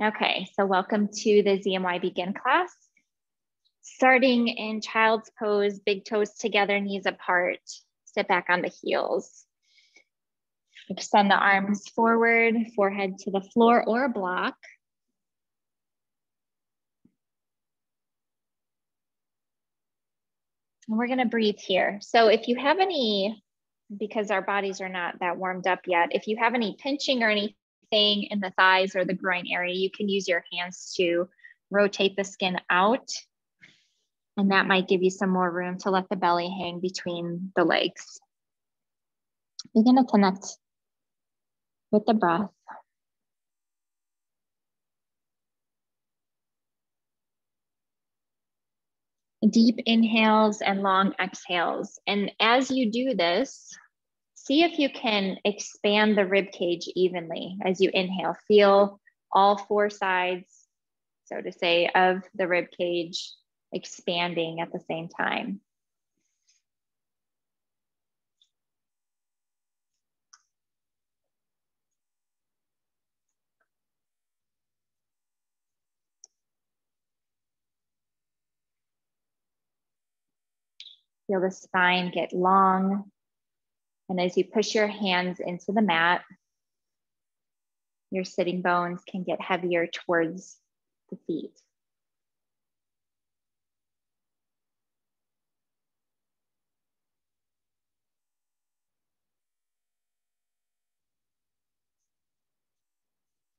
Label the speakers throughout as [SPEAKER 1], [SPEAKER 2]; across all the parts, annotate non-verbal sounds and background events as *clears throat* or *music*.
[SPEAKER 1] Okay, so welcome to the ZMY Begin class. Starting in child's pose, big toes together, knees apart, sit back on the heels. Extend the arms forward, forehead to the floor or block. And we're gonna breathe here. So if you have any, because our bodies are not that warmed up yet, if you have any pinching or any anything in the thighs or the groin area, you can use your hands to rotate the skin out. And that might give you some more room to let the belly hang between the legs. Begin to connect with the breath. Deep inhales and long exhales. And as you do this, see if you can expand the rib cage evenly as you inhale. Feel all four sides, so to say, of the rib cage expanding at the same time. Feel the spine get long and as you push your hands into the mat, your sitting bones can get heavier towards the feet.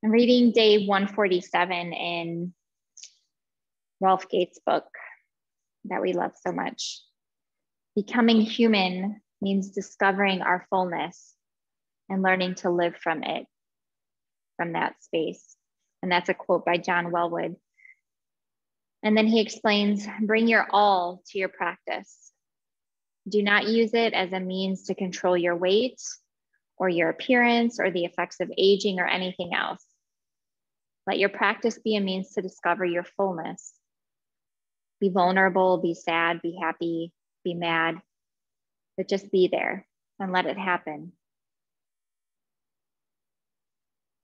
[SPEAKER 1] I'm reading day 147 in Rolf Gates' book that we love so much. Becoming human means discovering our fullness and learning to live from it, from that space. And that's a quote by John Welwood. And then he explains bring your all to your practice. Do not use it as a means to control your weight or your appearance or the effects of aging or anything else. Let your practice be a means to discover your fullness. Be vulnerable, be sad, be happy, be mad, but just be there and let it happen.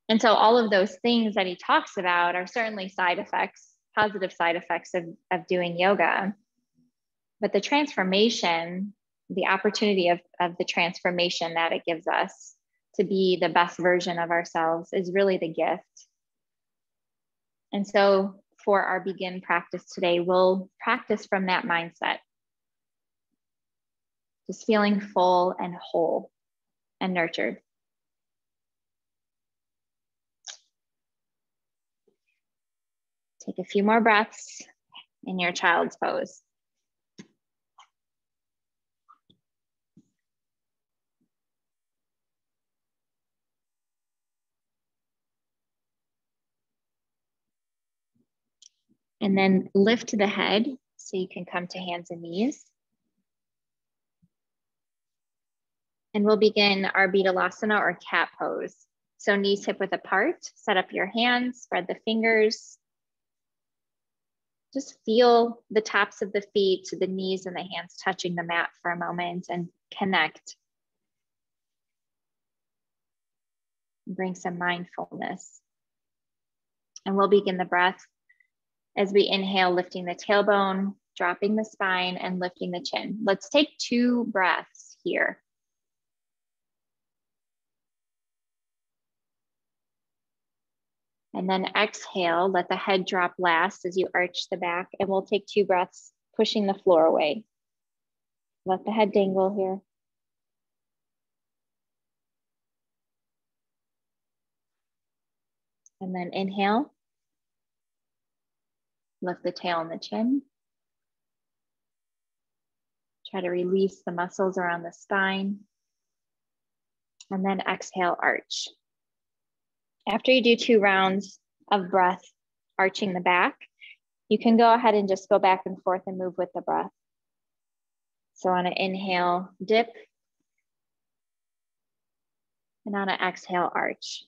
[SPEAKER 1] And so, all of those things that he talks about are certainly side effects, positive side effects of, of doing yoga. But the transformation, the opportunity of, of the transformation that it gives us to be the best version of ourselves is really the gift. And so, for our begin practice today, we'll practice from that mindset just feeling full and whole and nurtured. Take a few more breaths in your child's pose. And then lift the head so you can come to hands and knees. And we'll begin our Bitilasana or cat pose. So knees hip width apart, set up your hands, spread the fingers. Just feel the tops of the feet, to the knees and the hands touching the mat for a moment and connect. Bring some mindfulness. And we'll begin the breath as we inhale, lifting the tailbone, dropping the spine, and lifting the chin. Let's take two breaths here. And then exhale, let the head drop last as you arch the back. And we'll take two breaths, pushing the floor away. Let the head dangle here. And then inhale. Lift the tail and the chin. Try to release the muscles around the spine. And then exhale, arch. After you do two rounds of breath, arching the back, you can go ahead and just go back and forth and move with the breath. So on an inhale, dip. And on an exhale, arch.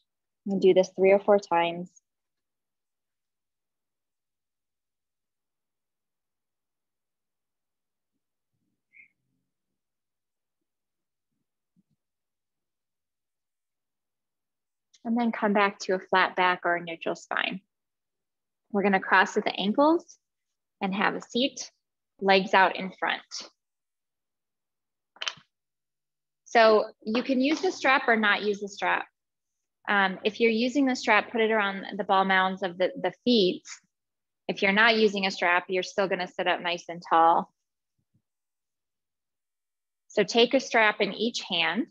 [SPEAKER 1] And do this three or four times. And then come back to a flat back or a neutral spine. We're gonna cross at the ankles and have a seat, legs out in front. So you can use the strap or not use the strap. Um, if you're using the strap, put it around the ball mounds of the, the feet. If you're not using a strap, you're still gonna sit up nice and tall. So take a strap in each hand.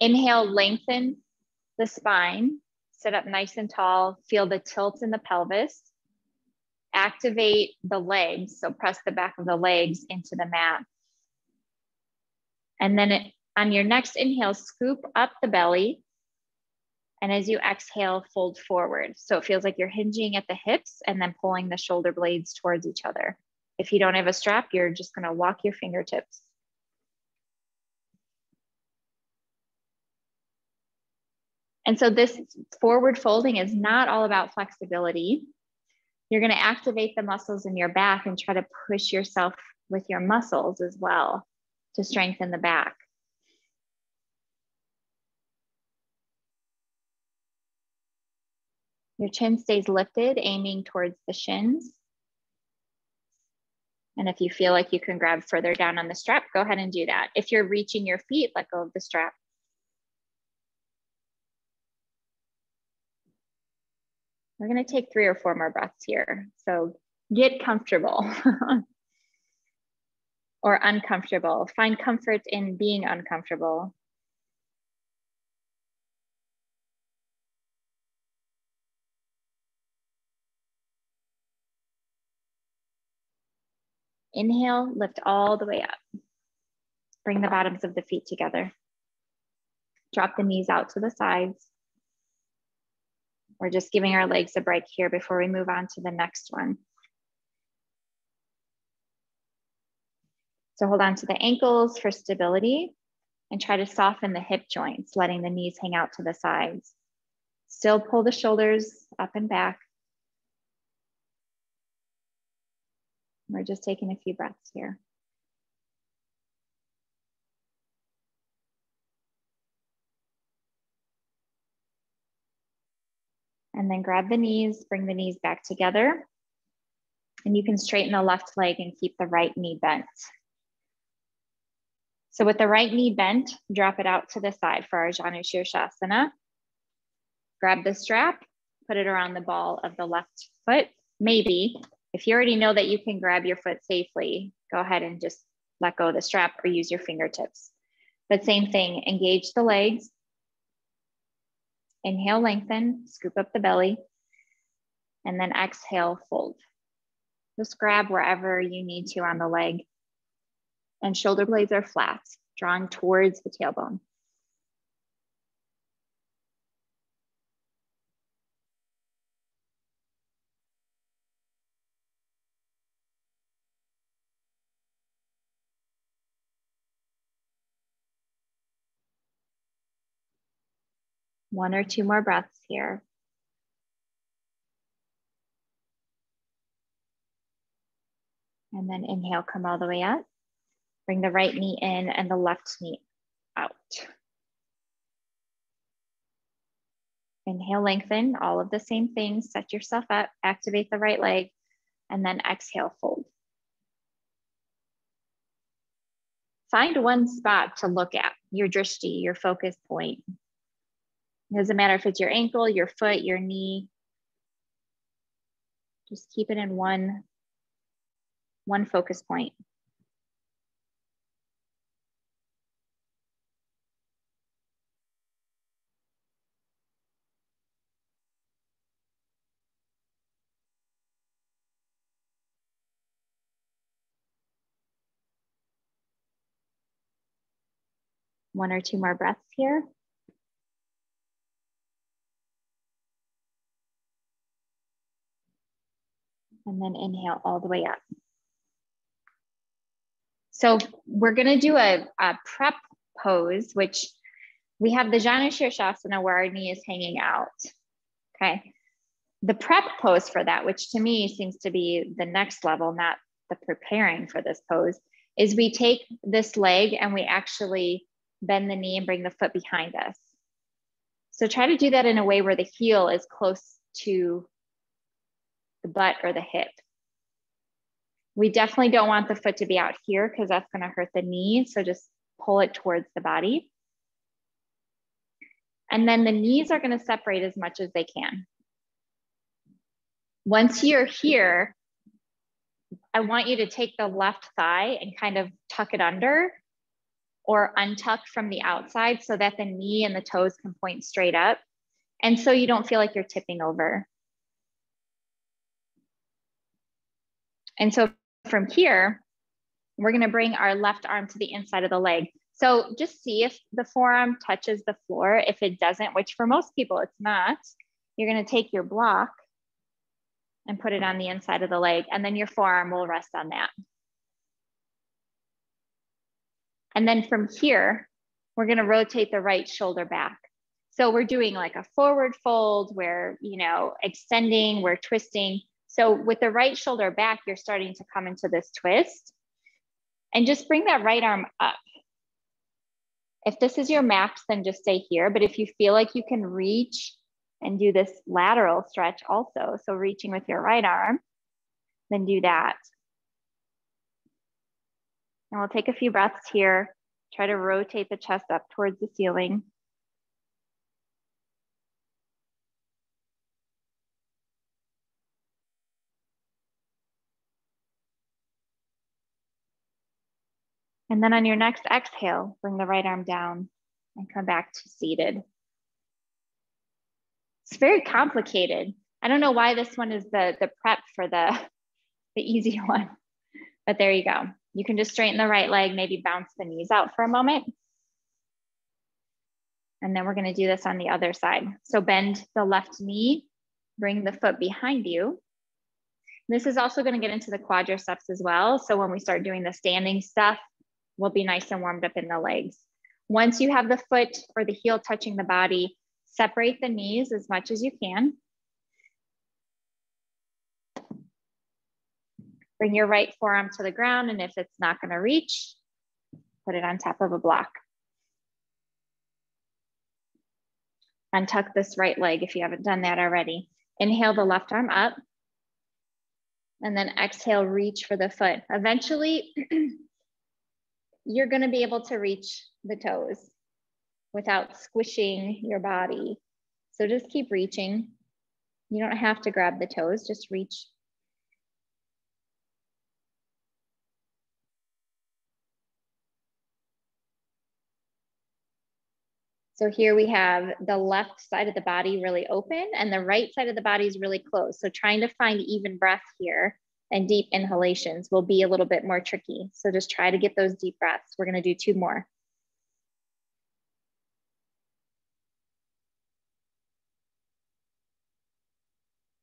[SPEAKER 1] Inhale, lengthen the spine, sit up nice and tall, feel the tilt in the pelvis. Activate the legs, so press the back of the legs into the mat. And then it, on your next inhale, scoop up the belly. And as you exhale, fold forward. So it feels like you're hinging at the hips and then pulling the shoulder blades towards each other. If you don't have a strap, you're just gonna walk your fingertips. And so this forward folding is not all about flexibility. You're gonna activate the muscles in your back and try to push yourself with your muscles as well to strengthen the back. Your chin stays lifted, aiming towards the shins. And if you feel like you can grab further down on the strap, go ahead and do that. If you're reaching your feet, let go of the strap. We're gonna take three or four more breaths here. So get comfortable. *laughs* or uncomfortable. Find comfort in being uncomfortable. Inhale, lift all the way up. Bring the bottoms of the feet together. Drop the knees out to the sides. We're just giving our legs a break here before we move on to the next one. So hold on to the ankles for stability and try to soften the hip joints, letting the knees hang out to the sides. Still pull the shoulders up and back. We're just taking a few breaths here. And then grab the knees, bring the knees back together. And you can straighten the left leg and keep the right knee bent. So with the right knee bent, drop it out to the side for our Janu Shirshasana. Grab the strap, put it around the ball of the left foot. Maybe, if you already know that you can grab your foot safely, go ahead and just let go of the strap or use your fingertips. But same thing, engage the legs. Inhale, lengthen, scoop up the belly, and then exhale, fold. Just grab wherever you need to on the leg and shoulder blades are flat, drawing towards the tailbone. One or two more breaths here. And then inhale, come all the way up. Bring the right knee in and the left knee out. Inhale, lengthen, all of the same things. Set yourself up, activate the right leg, and then exhale, fold. Find one spot to look at, your drishti, your focus point. It doesn't matter if it's your ankle, your foot, your knee. Just keep it in one, one focus point. one or two more breaths here. And then inhale all the way up. So we're gonna do a, a prep pose, which we have the Janu Shirshasana where our knee is hanging out, okay? The prep pose for that, which to me seems to be the next level, not the preparing for this pose, is we take this leg and we actually bend the knee and bring the foot behind us. So try to do that in a way where the heel is close to the butt or the hip. We definitely don't want the foot to be out here because that's going to hurt the knee. So just pull it towards the body. And then the knees are going to separate as much as they can. Once you're here, I want you to take the left thigh and kind of tuck it under or untuck from the outside so that the knee and the toes can point straight up. And so you don't feel like you're tipping over. And so from here, we're gonna bring our left arm to the inside of the leg. So just see if the forearm touches the floor. If it doesn't, which for most people it's not, you're gonna take your block and put it on the inside of the leg and then your forearm will rest on that. And then from here, we're gonna rotate the right shoulder back. So we're doing like a forward fold, we're, you know, extending, we're twisting. So with the right shoulder back, you're starting to come into this twist and just bring that right arm up. If this is your max, then just stay here. But if you feel like you can reach and do this lateral stretch also, so reaching with your right arm, then do that. And we'll take a few breaths here. Try to rotate the chest up towards the ceiling. And then on your next exhale, bring the right arm down and come back to seated. It's very complicated. I don't know why this one is the, the prep for the, *laughs* the easy *laughs* one, but there you go. You can just straighten the right leg, maybe bounce the knees out for a moment. And then we're gonna do this on the other side. So bend the left knee, bring the foot behind you. This is also gonna get into the quadriceps as well. So when we start doing the standing stuff, we'll be nice and warmed up in the legs. Once you have the foot or the heel touching the body, separate the knees as much as you can. Bring your right forearm to the ground, and if it's not gonna reach, put it on top of a block. Untuck this right leg if you haven't done that already. Inhale the left arm up, and then exhale, reach for the foot. Eventually, *clears throat* you're gonna be able to reach the toes without squishing your body. So just keep reaching. You don't have to grab the toes, just reach So here we have the left side of the body really open and the right side of the body is really closed. So trying to find even breath here and deep inhalations will be a little bit more tricky. So just try to get those deep breaths. We're gonna do two more.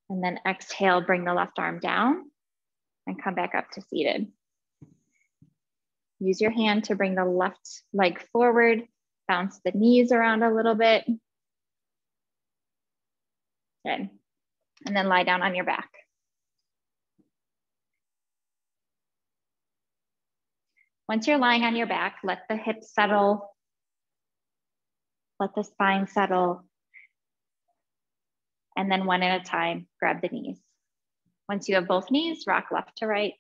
[SPEAKER 1] And then exhale, bring the left arm down and come back up to seated. Use your hand to bring the left leg forward Bounce the knees around a little bit. Good. And then lie down on your back. Once you're lying on your back, let the hips settle. Let the spine settle. And then one at a time, grab the knees. Once you have both knees, rock left to right.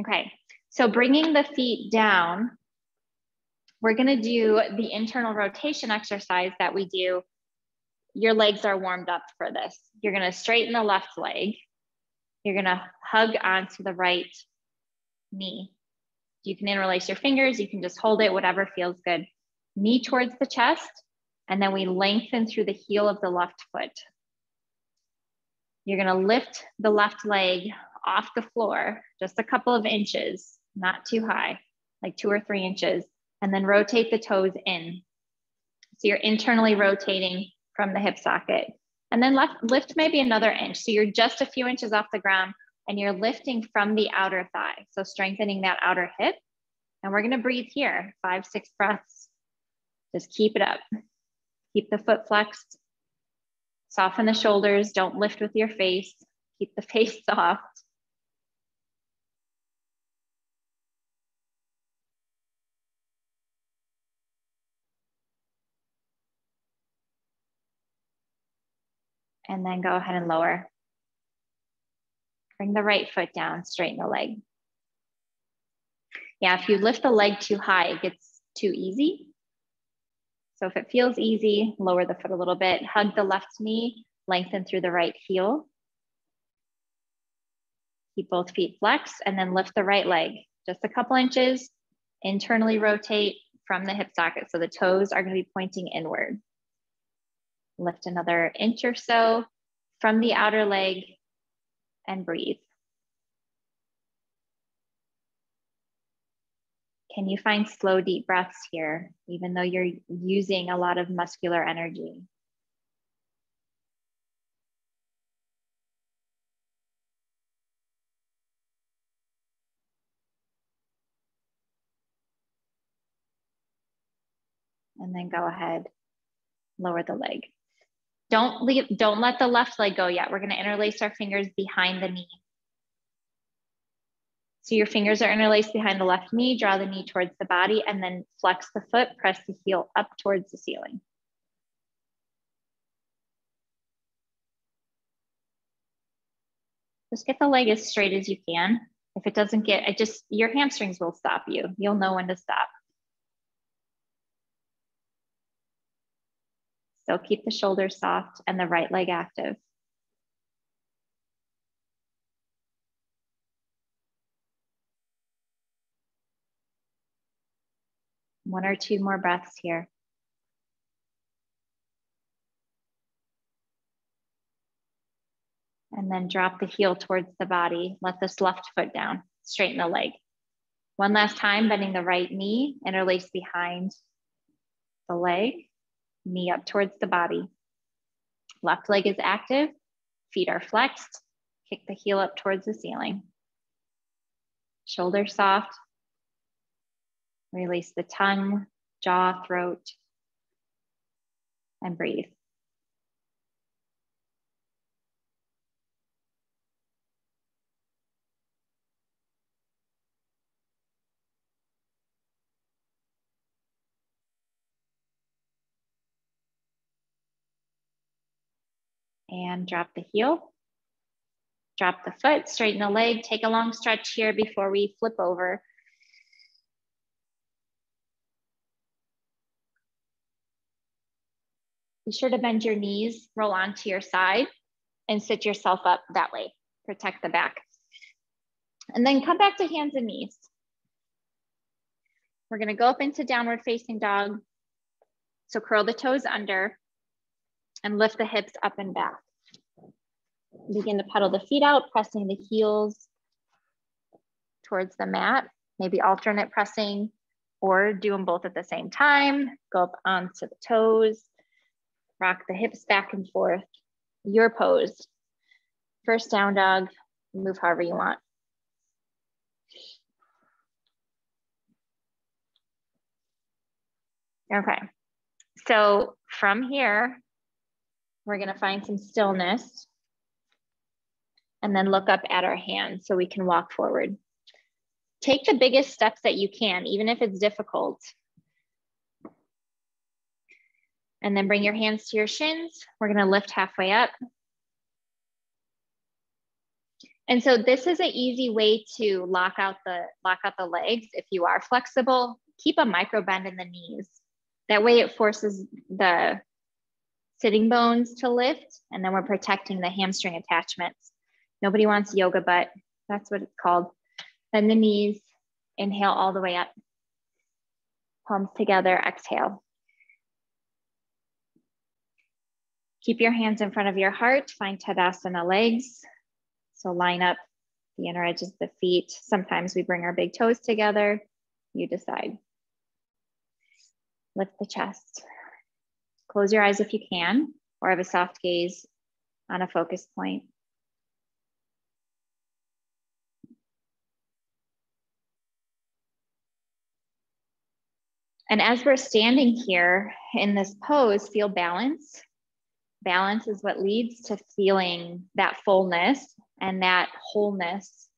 [SPEAKER 1] Okay, so bringing the feet down, we're gonna do the internal rotation exercise that we do. Your legs are warmed up for this. You're gonna straighten the left leg. You're gonna hug onto the right knee. You can interlace your fingers, you can just hold it, whatever feels good. Knee towards the chest, and then we lengthen through the heel of the left foot. You're gonna lift the left leg off the floor, just a couple of inches, not too high, like two or three inches, and then rotate the toes in. So you're internally rotating from the hip socket. And then left, lift maybe another inch. So you're just a few inches off the ground and you're lifting from the outer thigh. So strengthening that outer hip. And we're gonna breathe here, five, six breaths. Just keep it up. Keep the foot flexed. Soften the shoulders, don't lift with your face. Keep the *laughs* face soft. And then go ahead and lower. Bring the right foot down, straighten the leg. Yeah, if you lift the leg too high, it gets too easy. So if it feels easy, lower the foot a little bit, hug the left knee, lengthen through the right heel. Keep both feet flexed and then lift the right leg just a couple inches, internally rotate from the hip socket. So the toes are gonna be pointing inward. Lift another inch or so from the outer leg and breathe. Can you find slow, deep breaths here, even though you're using a lot of muscular energy? And then go ahead, lower the leg. Don't leave, don't let the left leg go yet. We're gonna interlace our fingers behind the knee. So your fingers are interlaced behind the left knee, draw the knee towards the body, and then flex the foot, press the heel up towards the ceiling. Just get the leg as straight as you can. If it doesn't get, it just, your hamstrings will stop you. You'll know when to stop. So keep the shoulders soft and the right leg active. One or two more breaths here. And then drop the heel towards the body. Let this left foot down, straighten the leg. One last time, bending the right knee, interlace behind the leg knee up towards the body. Left leg is active, feet are flexed, kick the heel up towards the ceiling. Shoulders soft. Release the tongue, jaw, throat, and breathe. And drop the heel. Drop the foot, straighten the leg, take a long stretch here before we flip over. Be sure to bend your knees, roll onto your side, and sit yourself up that way. Protect the back. And then come back to hands and knees. We're gonna go up into downward facing dog. So curl the toes under, and lift the hips up and back. Begin to pedal the feet out, pressing the heels towards the mat, maybe alternate pressing or do them both at the same time. Go up onto the toes, rock the hips back and forth. Your pose. First down dog, move however you want. Okay, so from here, we're gonna find some stillness and then look up at our hands so we can walk forward. Take the biggest steps that you can, even if it's difficult. And then bring your hands to your shins. We're gonna lift halfway up. And so this is an easy way to lock out the lock out the legs. If you are flexible, keep a micro bend in the knees. That way it forces the sitting bones to lift, and then we're protecting the hamstring attachments. Nobody wants yoga butt. That's what it's called. Bend the knees, inhale all the way up. Palms together, exhale. Keep your hands in front of your heart. Find Tadasana legs. So line up the inner edges of the feet. Sometimes we bring our big toes together. You decide. Lift the chest. Close your eyes if you can, or have a soft gaze on a focus point. And as we're standing here in this pose, feel balance. Balance is what leads to feeling that fullness and that wholeness.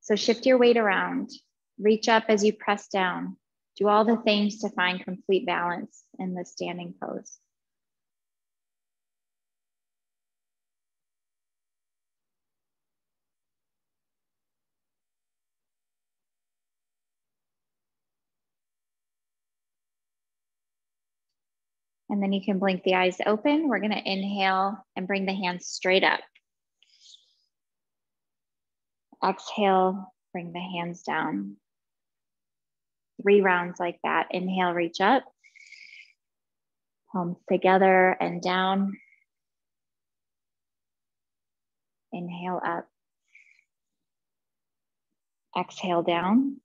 [SPEAKER 1] So shift your weight around, reach up as you press down. Do all the things to find complete balance in the standing pose. And then you can blink the eyes open. We're gonna inhale and bring the hands straight up. Exhale, bring the hands down. Three rounds like that. Inhale, reach up. Palms together and down. Inhale up. Exhale down.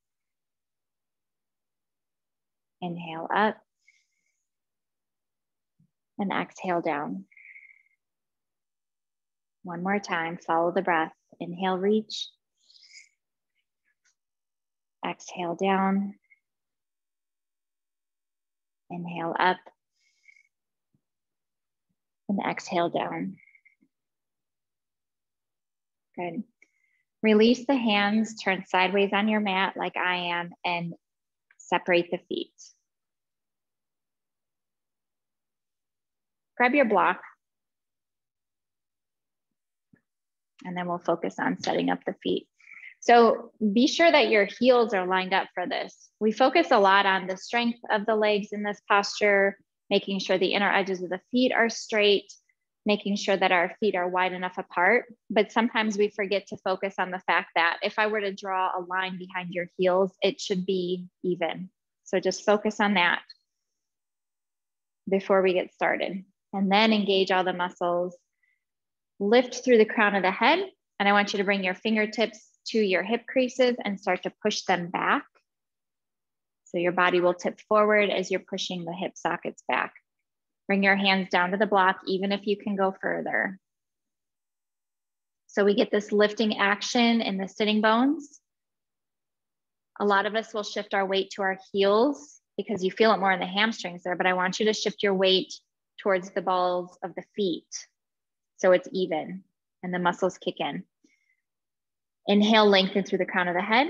[SPEAKER 1] Inhale up. And exhale down. One more time, follow the breath. Inhale, reach. Exhale down. Inhale up. And exhale down. Good. Release the hands, turn sideways on your mat like I am, and separate the feet. Grab your block. And then we'll focus on setting up the feet. So be sure that your heels are lined up for this. We focus a lot on the strength of the legs in this posture, making sure the inner edges of the feet are straight, making sure that our feet are wide enough apart. But sometimes we forget to focus on the fact that if I were to draw a line behind your heels, it should be even. So just focus on that before we get started. And then engage all the muscles. Lift through the crown of the head. And I want you to bring your fingertips to your hip creases and start to push them back. So your body will tip forward as you're pushing the hip sockets back. Bring your hands down to the block, even if you can go further. So we get this lifting action in the sitting bones. A lot of us will shift our weight to our heels because you feel it more in the hamstrings there, but I want you to shift your weight towards the balls of the feet so it's even and the muscles kick in. Inhale, lengthen through the crown of the head.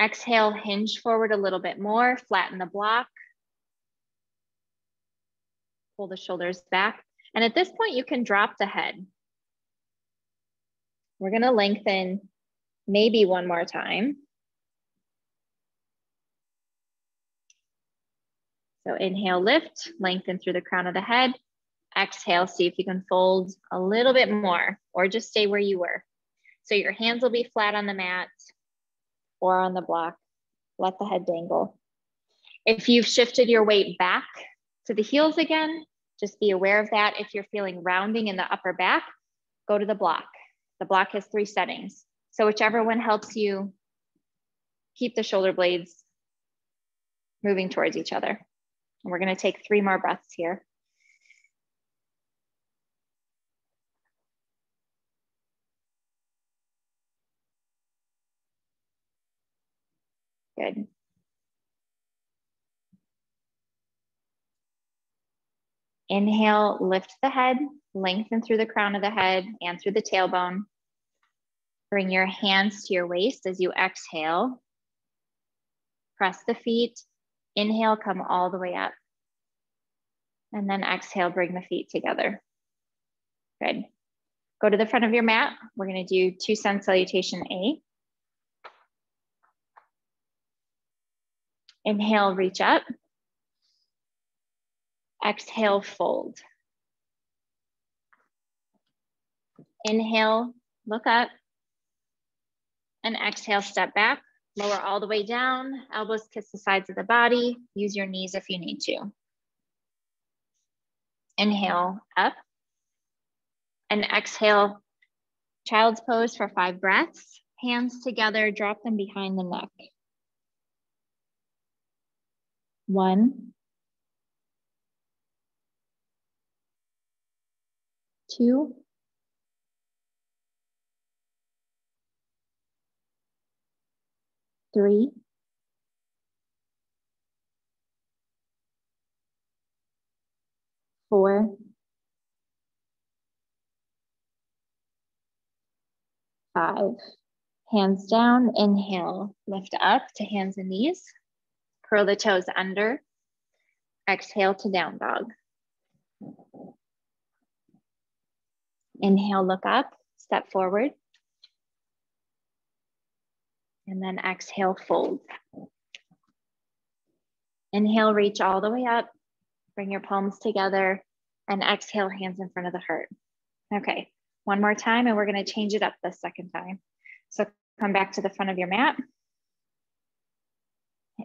[SPEAKER 1] Exhale, hinge forward a little bit more, flatten the block pull the shoulders back. And at this point, you can drop the head. We're gonna lengthen maybe one more time. So inhale, lift, lengthen through the crown of the head. Exhale, see if you can fold a little bit more or just stay where you were. So your hands will be flat on the mat or on the block. Let the head dangle. If you've shifted your weight back to the heels again. Just be aware of that. If you're feeling rounding in the upper back, go to the block. The block has three settings. So whichever one helps you keep the shoulder blades moving towards each other. And we're gonna take three more breaths here. Good. Inhale, lift the head, lengthen through the crown of the head and through the tailbone. Bring your hands to your waist as you exhale. Press the feet. Inhale, come all the way up. And then exhale, bring the feet together. Good. Go to the front of your mat. We're going to do two sun salutation A. Inhale, reach up. Exhale, fold. Inhale, look up. And exhale, step back. Lower all the way down. Elbows kiss the sides of the body. Use your knees if you need to. Inhale, up. And exhale, child's pose for five breaths. Hands together, drop them behind the neck. One, two, three, four, five. Hands down, inhale, lift up to hands and knees. Curl the toes under. Exhale to down dog. Inhale, look up, step forward. And then exhale, fold. Inhale, reach all the way up. Bring your palms together and exhale, hands in front of the heart. Okay, one more time and we're gonna change it up the second time. So come back to the front of your mat.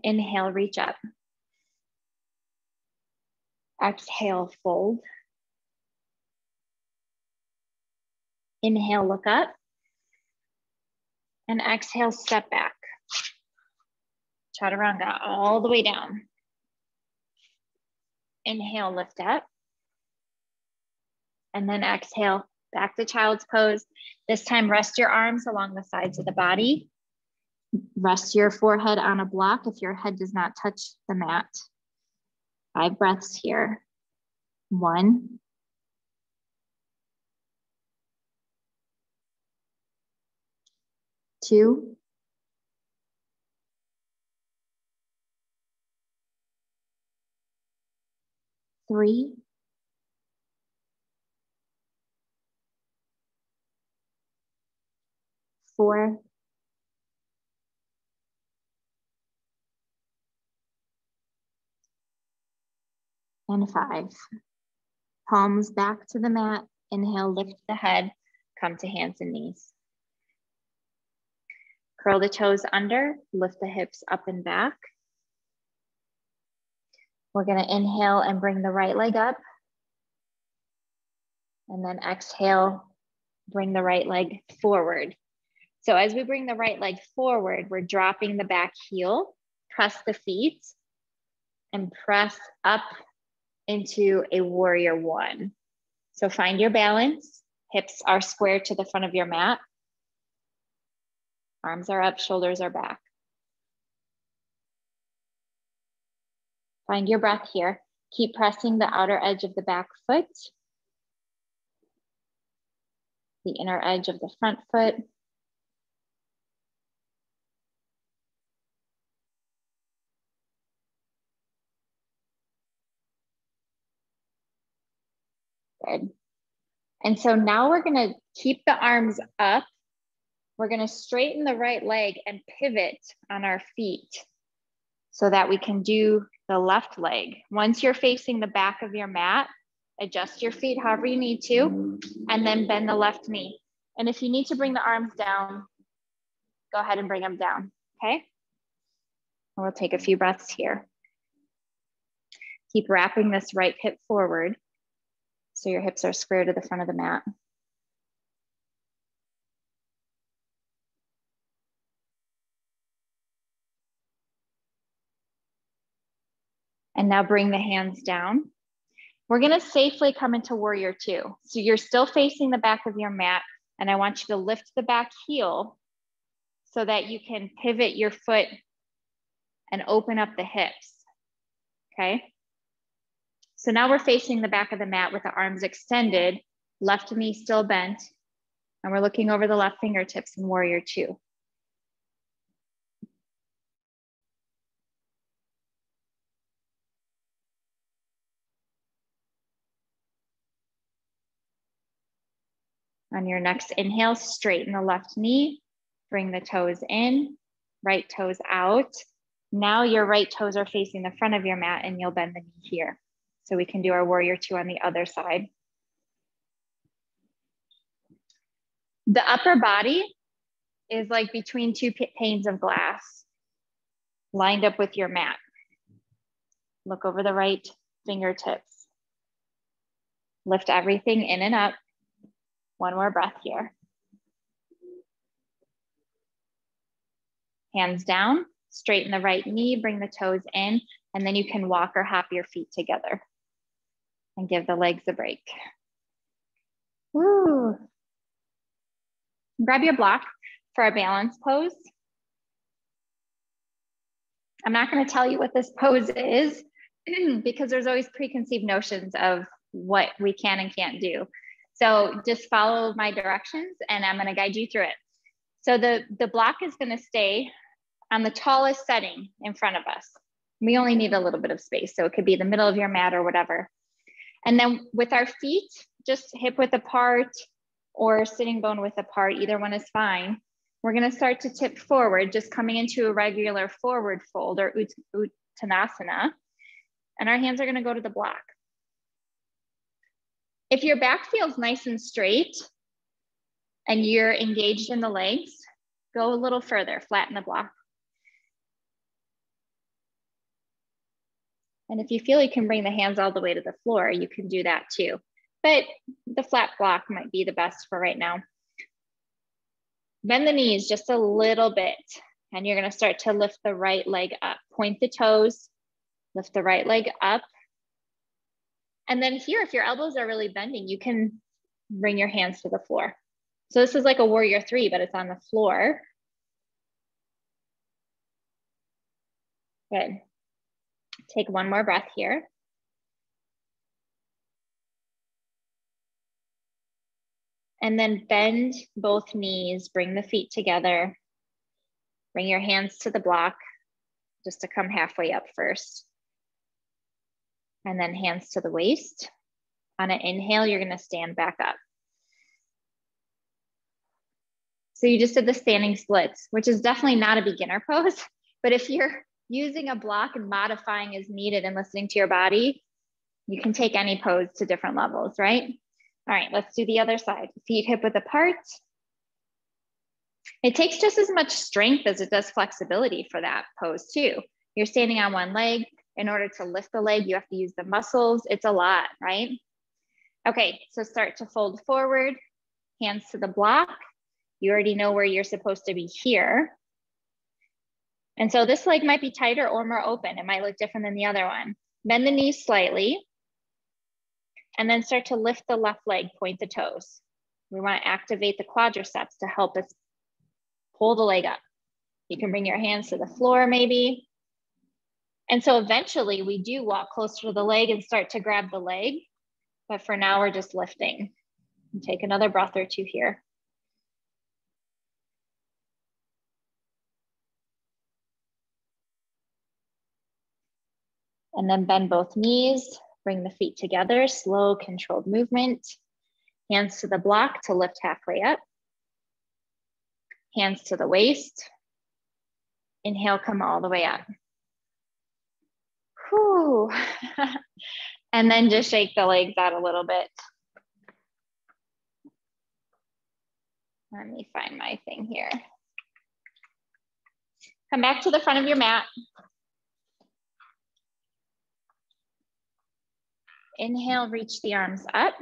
[SPEAKER 1] Inhale, reach up. Exhale, fold. Inhale, look up. And exhale, step back. Chaturanga all the way down. Inhale, lift up. And then exhale, back to child's pose. This time, rest your arms along the sides of the body. Rest your forehead on a block if your head does not touch the mat. Five breaths here. One, two, three, four, and five. Palms back to the mat. Inhale, lift the head, come to hands and knees. Curl the toes under, lift the hips up and back. We're gonna inhale and bring the right leg up. And then exhale, bring the right leg forward. So as we bring the right leg forward, we're dropping the back heel, press the feet, and press up into a warrior one. So find your balance. Hips are square to the front of your mat. Arms are up, shoulders are back. Find your breath here. Keep pressing the outer edge of the back foot, the inner edge of the front foot. And so now we're gonna keep the arms up. We're gonna straighten the right leg and pivot on our feet so that we can do the left leg. Once you're facing the back of your mat, adjust your feet however you need to, and then bend the left knee. And if you need to bring the arms down, go ahead and bring them down, okay? And we'll take a few breaths here. Keep wrapping this right hip forward. So your hips are square to the front of the mat. And now bring the hands down. We're gonna safely come into warrior two. So you're still facing the back of your mat and I want you to lift the back heel so that you can pivot your foot and open up the hips, okay? So now we're facing the back of the mat with the arms extended, left knee still bent, and we're looking over the left fingertips in warrior two. On your next inhale, straighten the left knee, bring the toes in, right toes out. Now your right toes are facing the front of your mat and you'll bend the knee here. So we can do our warrior two on the other side. The upper body is like between two panes of glass lined up with your mat. Look over the right fingertips. Lift everything in and up. One more breath here. Hands down, straighten the right knee, bring the toes in, and then you can walk or hop your feet together and give the legs a break. Woo. Grab your block for our balance pose. I'm not going to tell you what this pose is *clears throat* because there's always preconceived notions of what we can and can't do. So just follow my directions and I'm going to guide you through it. So the, the block is going to stay on the tallest setting in front of us. We only need a little bit of space. So it could be the middle of your mat or whatever. And then with our feet, just hip width apart or sitting bone width apart, either one is fine. We're gonna start to tip forward, just coming into a regular forward fold or ut uttanasana. and our hands are gonna go to the block. If your back feels nice and straight and you're engaged in the legs, go a little further, flatten the block. And if you feel you can bring the hands all the way to the floor, you can do that too. But the flat block might be the best for right now. Bend the knees just a little bit. And you're gonna start to lift the right leg up. Point the toes, lift the right leg up. And then here, if your elbows are really bending, you can bring your hands to the floor. So this is like a warrior three, but it's on the floor. Good. Take one more breath here. And then bend both knees, bring the feet together. Bring your hands to the block just to come halfway up first. And then hands to the waist. On an inhale, you're gonna stand back up. So you just did the standing splits, which is definitely not a beginner pose. *laughs* But if you're using a block and modifying as needed and listening to your body, you can take any pose to different levels, right? All right, let's do the other side. Feet hip width apart. It takes just as much strength as it does flexibility for that pose too. You're standing on one leg. In order to lift the leg, you have to use the muscles. It's a lot, right? Okay, so start to fold forward, hands to the block. You already know where you're supposed to be here. And so this leg might be tighter or more open. It might look different than the other one. Bend the knees slightly and then start to lift the left leg, point the toes. We wanna activate the quadriceps to help us pull the leg up. You can bring your hands to the floor maybe. And so eventually we do walk closer to the leg and start to grab the leg. But for now, we're just lifting. Take another breath or two here. And then bend both knees, bring the feet together, slow controlled movement. Hands to the block to lift halfway up. Hands to the waist. Inhale, come all the way up. Whew. *laughs* and then just shake the legs out a little bit. Let me find my thing here. Come back to the front of your mat. Inhale, reach the arms up.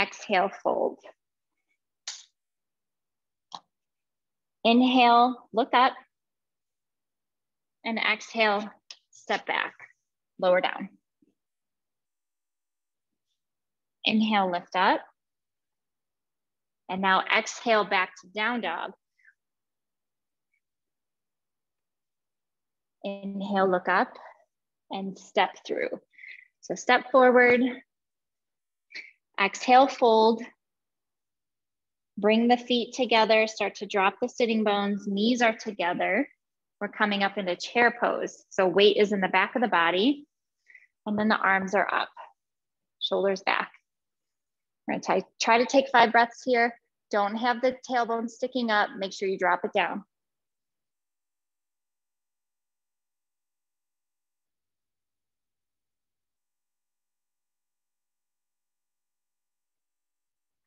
[SPEAKER 1] Exhale, fold. Inhale, look up. And exhale, step back, lower down. Inhale, lift up. And now exhale back to down dog. Inhale, look up and step through. So step forward, exhale, fold, bring the feet together, start to drop the sitting bones, knees are together. We're coming up into chair pose. So weight is in the back of the body and then the arms are up, shoulders back. We're gonna try to take five breaths here. Don't have the tailbone sticking up. Make sure you drop it down.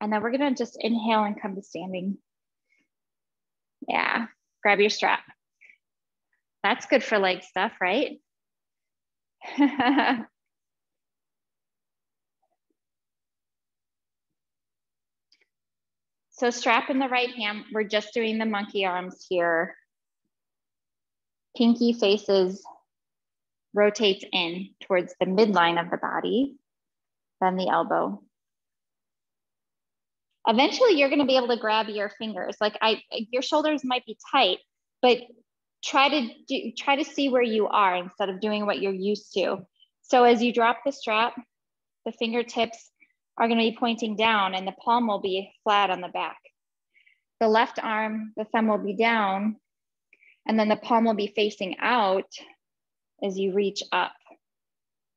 [SPEAKER 1] And then we're gonna just inhale and come to standing. Yeah, grab your strap. That's good for leg stuff, right? *laughs* so strap in the right hand. We're just doing the monkey arms here. Pinky faces rotates in towards the midline of the body, then the elbow eventually you're going to be able to grab your fingers. Like i your shoulders might be tight but try to do try to see where you are instead of doing what you're used to. So as you drop the strap the fingertips are going to be pointing down and the palm will be flat on the back. The left arm the thumb will be down and then the palm will be facing out as you reach up.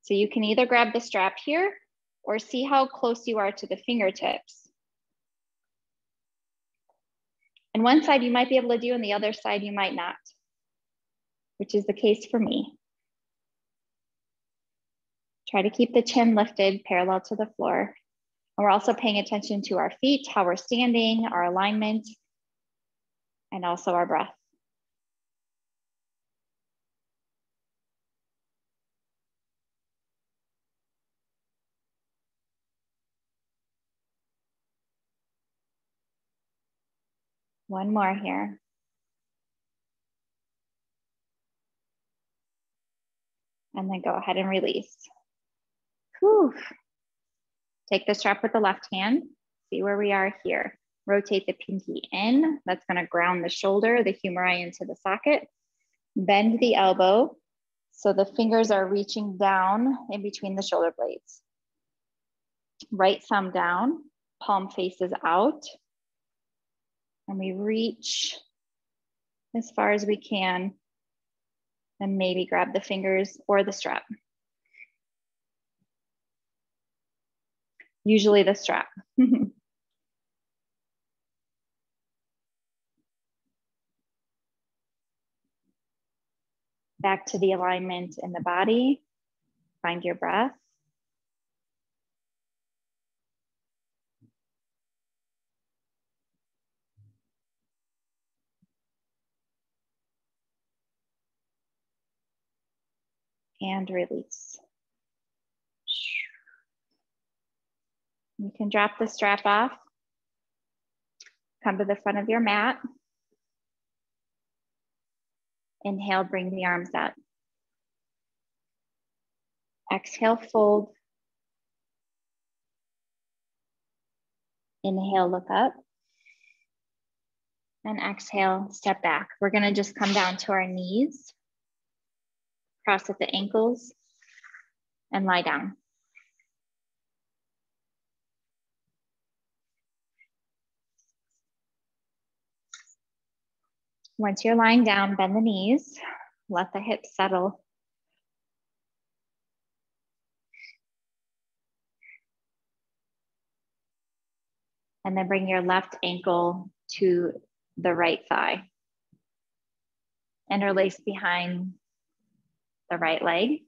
[SPEAKER 1] So you can either grab the strap here or see how close you are to the fingertips And one side you might be able to do and the other side you might not. which is the case for me. Try to keep the chin lifted parallel to the floor. And we're also paying attention to our feet, how we're standing, our alignment, and also our breath. One more here. And then go ahead and release. Whew. Take the strap with the left hand. See where we are here. Rotate the pinky in. That's gonna ground the shoulder, the humeri into the socket. Bend the elbow so the fingers are reaching down in between the shoulder blades. Right thumb down, palm faces out. And we reach as far as we can and maybe grab the fingers or the strap. Usually the strap. *laughs* Back to the alignment in the body. Find your breath. And release. You can drop the strap off. Come to the front of your mat. Inhale, bring the arms up. Exhale, fold. Inhale, look up. And exhale, step back. We're gonna just come down to our knees cross at the ankles, and lie down. Once you're lying down, bend the knees, let the hips settle. And then bring your left ankle to the right thigh. Interlace behind the right leg.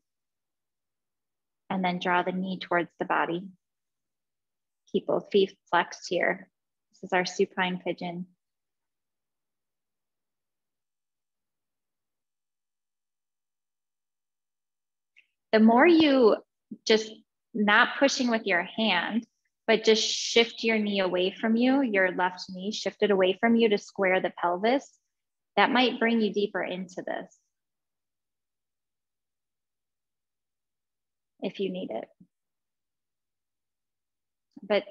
[SPEAKER 1] And then draw the knee towards the body. Keep both feet flexed here. This is our supine pigeon. The more you just not pushing with your hand, but just shift your knee away from you, your left knee shifted away from you to square the pelvis, that might bring you deeper into this. If you need it. But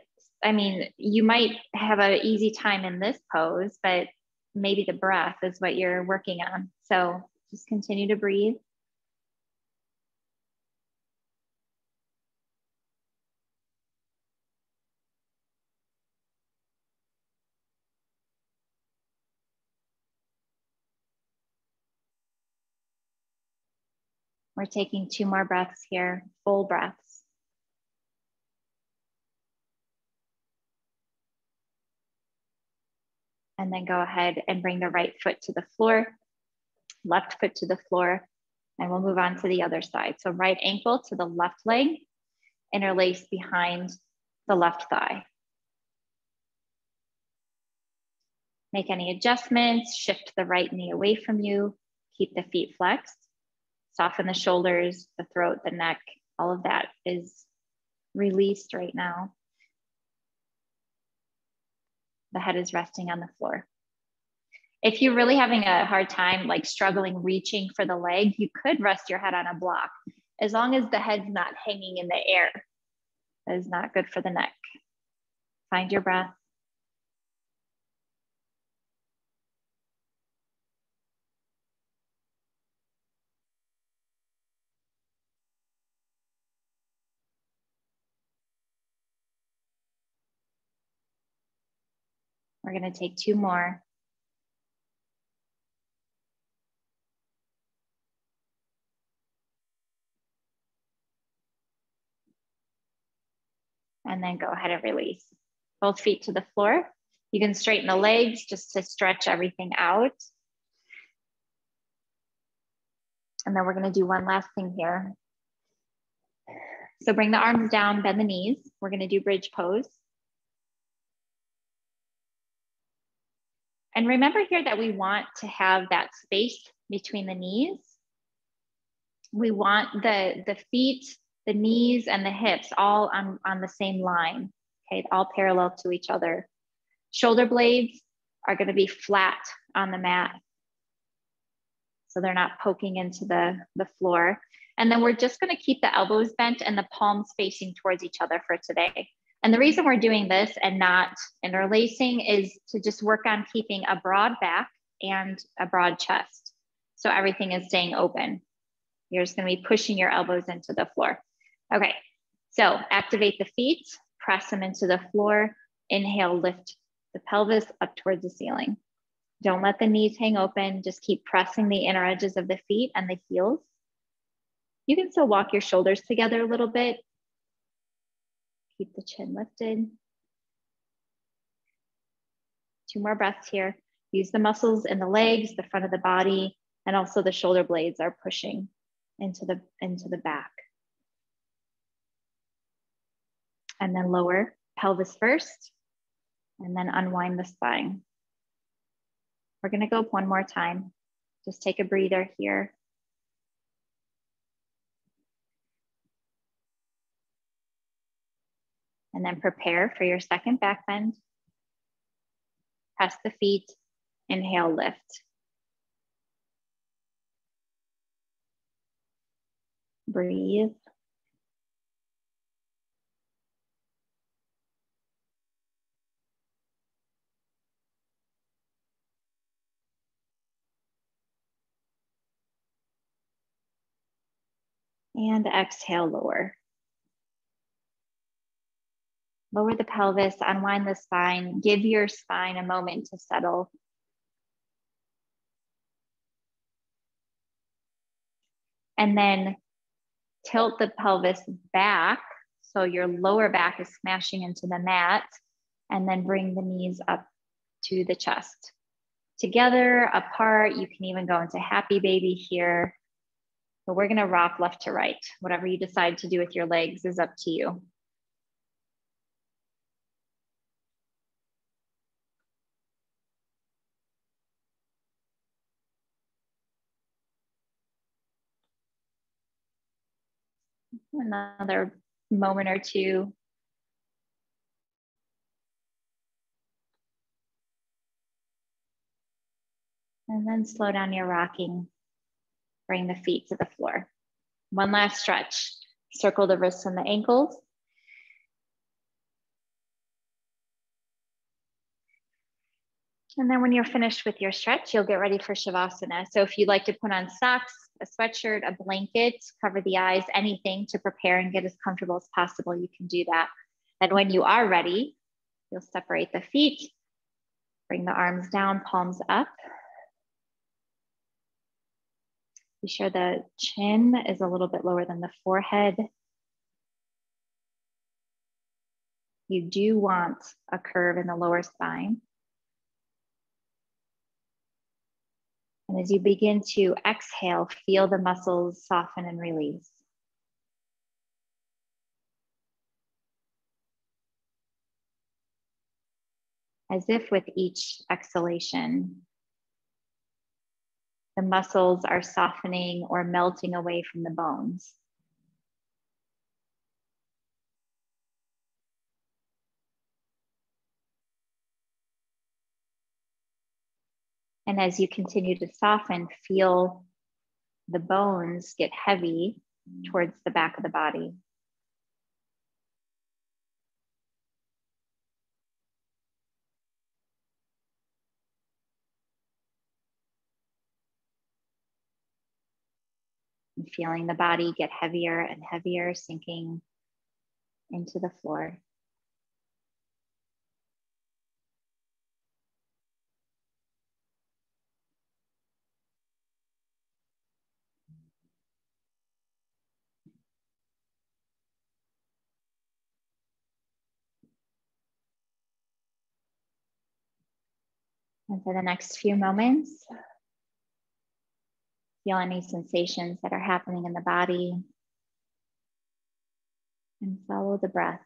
[SPEAKER 1] I mean, you might have an easy time in this pose, but maybe the breath is what you're working on. So just continue to breathe. We're taking two more breaths here, full breaths. And then go ahead and bring the right foot to the floor, left foot to the floor, and we'll move on to the other side. So right ankle to the left leg, interlace behind the left thigh. Make any adjustments, shift the right knee away from you, keep the feet flexed soften the shoulders, the throat, the neck, all of that is released right now. The head is resting on the floor. If you're really having a hard time, like struggling reaching for the leg, you could rest your head on a block as long as the head's not hanging in the air. That is not good for the neck. Find your breath. We're gonna take two more. And then go ahead and release. Both feet to the floor. You can straighten the legs just to stretch everything out. And then we're gonna do one last thing here. So bring the arms down, bend the knees. We're gonna do bridge pose. And remember here that we want to have that space between the knees. We want the, the feet, the knees, and the hips all on, on the same line, okay, all parallel to each other. Shoulder blades are gonna be flat on the mat. So they're not poking into the, the floor. And then we're just gonna keep the elbows bent and the palms facing towards each other for today. And the reason we're doing this and not interlacing is to just work on keeping a broad back and a broad chest. So everything is staying open. You're just gonna be pushing your elbows into the floor. Okay, so activate the feet, press them into the floor, inhale, lift the pelvis up towards the ceiling. Don't let the knees hang open, just keep pressing the inner edges of the feet and the heels. You can still walk your shoulders together a little bit Keep the chin lifted. Two more breaths here. Use the muscles in the legs, the front of the body, and also the shoulder blades are pushing into the, into the back. And then lower pelvis first, and then unwind the spine. We're gonna go up one more time. Just take a breather here. And then prepare for your second back bend. Press the feet, inhale, lift. Breathe. And exhale, lower. Lower the pelvis, unwind the spine, give your spine a moment to settle. And then tilt the pelvis back so your lower back is smashing into the mat, and then bring the knees up to the chest. Together, apart, you can even go into happy baby here. But we're gonna rock left to right. Whatever you decide to do with your legs is up to you. Another moment or two. And then slow down your rocking. Bring the feet to the floor. One last stretch. Circle the wrists and the ankles. And then when you're finished with your stretch, you'll get ready for Shavasana. So if you'd like to put on socks, a sweatshirt, a blanket, cover the eyes, anything to prepare and get as comfortable as possible, you can do that. And when you are ready, you'll separate the feet, bring the arms down, palms up. Be sure the chin is a little bit lower than the forehead. You do want a curve in the lower spine. And as you begin to exhale, feel the muscles soften and release. As if with each exhalation, the muscles are softening or melting away from the bones. And as you continue to soften, feel the bones get heavy towards the back of the body. Feeling the body get heavier and heavier, sinking into the floor. And for the next few moments, Feel any sensations that are happening in the body and follow the breath.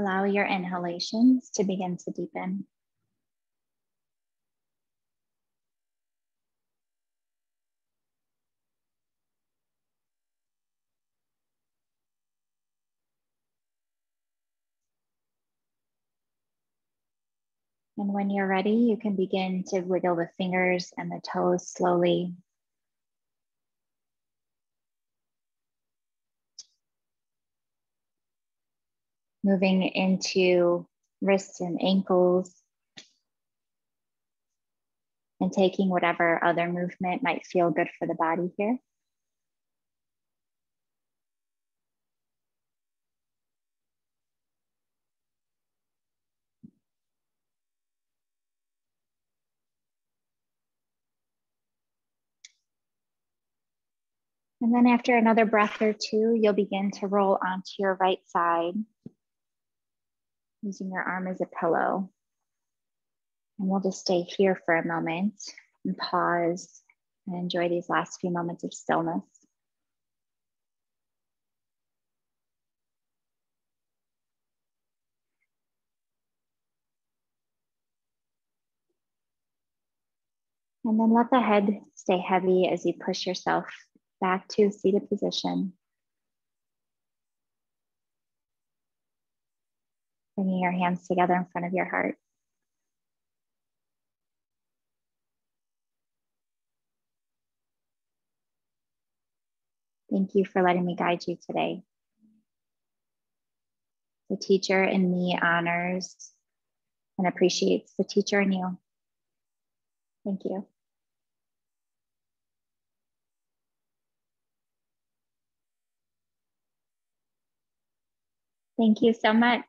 [SPEAKER 1] Allow your inhalations to begin to deepen. And when you're ready, you can begin to wiggle the fingers and the toes slowly Moving into wrists and ankles. And taking whatever other movement might feel good for the body here. And then after another breath or two, you'll begin to roll onto your right side, using your arm as a pillow. And we'll just stay here for a moment and pause and enjoy these last few moments of stillness. And then let the head stay heavy as you push yourself back to seated position. Bringing your hands together in front of your heart. Thank you for letting me guide you today. The teacher in me honors and appreciates the teacher in you. Thank you. Thank you so much.